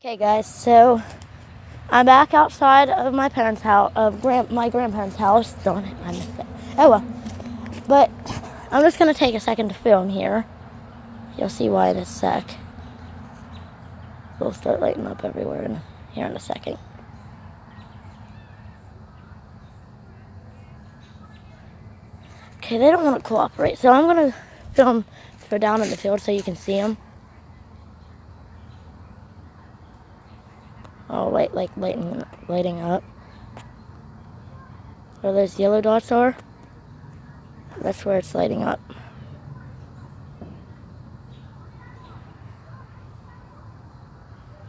Okay, guys, so I'm back outside of my parents' house, of grand, my grandparents' house. Darn it, I missed it. Oh well. But I'm just gonna take a second to film here. You'll see why in a sec. We'll start lighting up everywhere in, here in a second. Okay, they don't want to cooperate, so I'm gonna film for down in the field so you can see them. Oh, light like lighting lighting up. Where those yellow dots are, that's where it's lighting up.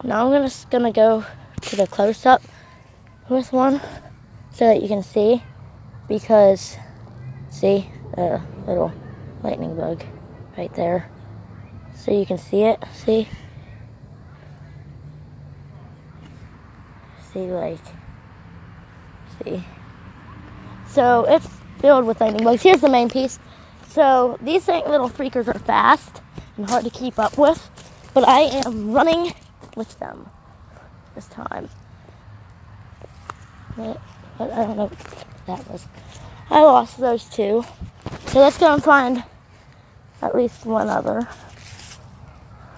Now I'm just gonna go to the close up with one so that you can see because see the little lightning bug right there so you can see it see see like see. So it's filled with lightning bugs. Here's the main piece. So these little freakers are fast and hard to keep up with but i am running with them this time. But, but i don't know that was. I lost those two. So let's go and find at least one other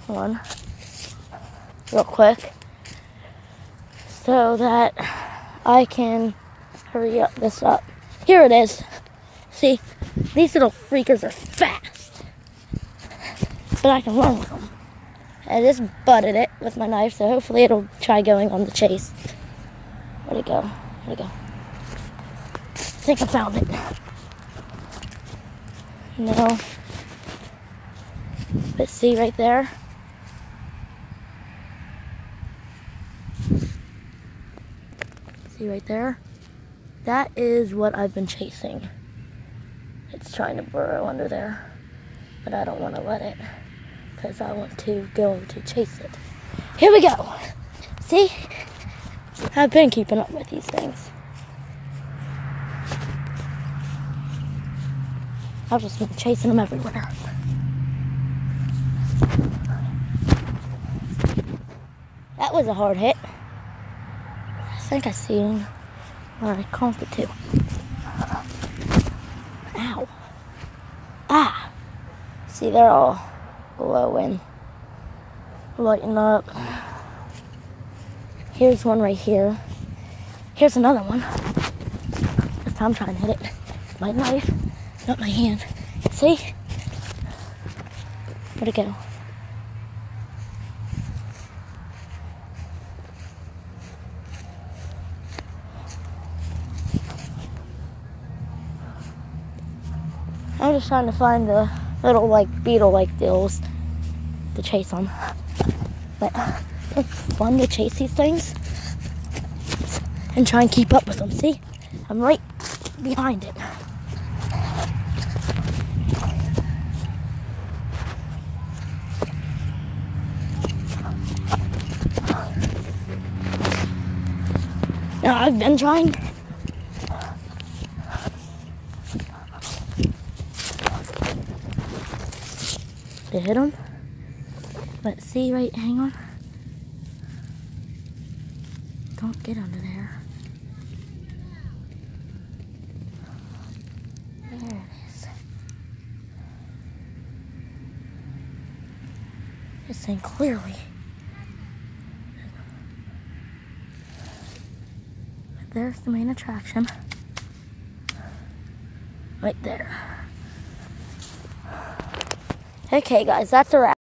one real quick so that I can hurry up this up. Here it is. See, these little freakers are fast, but I can run with them. I just butted it with my knife, so hopefully it'll try going on the chase. Where'd it go? Where'd it go? I think I found it. No. But see right there? See right there? That is what I've been chasing. It's trying to burrow under there, but I don't want to let it because I want to go to chase it. Here we go. See? I've been keeping up with these things. I've just been chasing them everywhere. That was a hard hit think I see him where I it to. Ow. Ah. See, they're all glowing, lighting up. Here's one right here. Here's another one. Time I'm trying to hit it. My knife, not my hand. See? Where'd it go? I'm just trying to find the little like beetle like deals to chase them. But it's fun to chase these things and try and keep up with them. See? I'm right behind it. Now I've been trying to hit him. But see, right, hang on. Don't get under there. There it is. This thing clearly. There's the main attraction. Right there. Okay, guys, that's a wrap.